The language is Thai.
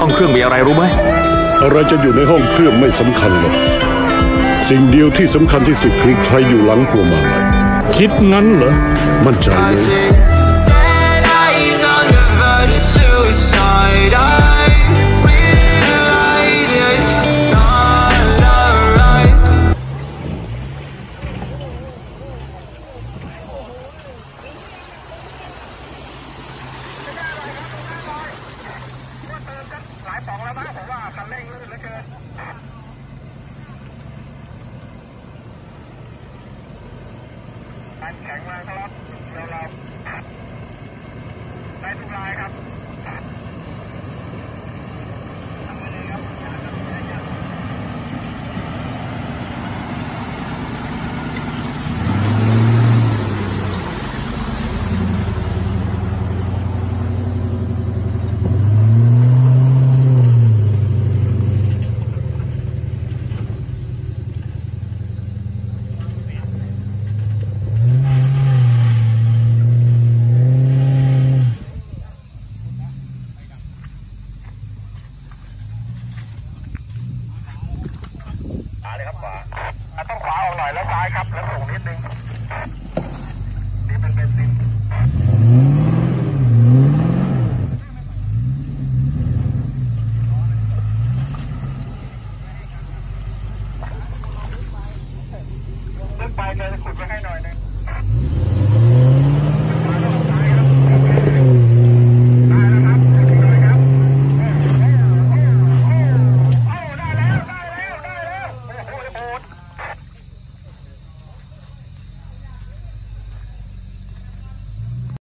ห้องเครื่องมีอะไรรู้ไหมอะไรจะอยู่ในห้องเครื่องไม่สำคัญหรอกสิ่งเดียวที่สำคัญที่สุดคือใครอยู่หลังพวงมาลัยคิดงั้นเหรอมั่นใจเลย สองแล้วมั้ผมว่าคันเร่งลื่นเหลือเกินแข็งแรงครับเราเราได้ทุกลายครับ ขวาต้องขวาออกหน่อยแล้วซ้ายครับ แล้วส่งนิดนึงนี่เป็นเบนซินลึกไปเลยขุดไว้ให้หน่อย